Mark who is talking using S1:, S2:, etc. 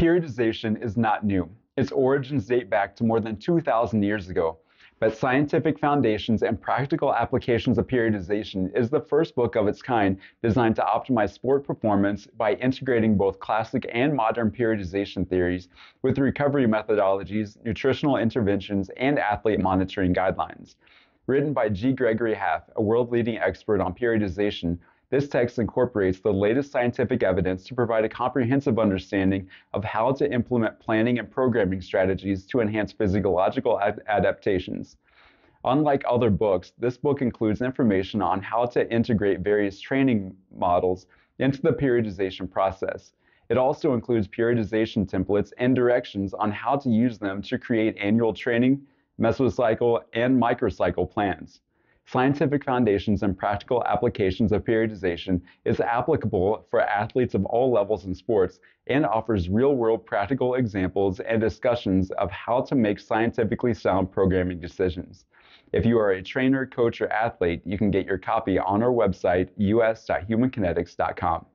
S1: Periodization is not new. Its origins date back to more than 2,000 years ago. But Scientific Foundations and Practical Applications of Periodization is the first book of its kind designed to optimize sport performance by integrating both classic and modern periodization theories with recovery methodologies, nutritional interventions, and athlete monitoring guidelines. Written by G. Gregory Haff, a world leading expert on periodization, this text incorporates the latest scientific evidence to provide a comprehensive understanding of how to implement planning and programming strategies to enhance physiological ad- adaptations. Unlike other books, this book includes information on how to integrate various training models into the periodization process. It also includes periodization templates and directions on how to use them to create annual training, mesocycle, and microcycle plans. Scientific foundations and practical applications of periodization is applicable for athletes of all levels in sports and offers real world practical examples and discussions of how to make scientifically sound programming decisions. If you are a trainer, coach, or athlete, you can get your copy on our website, us.humankinetics.com.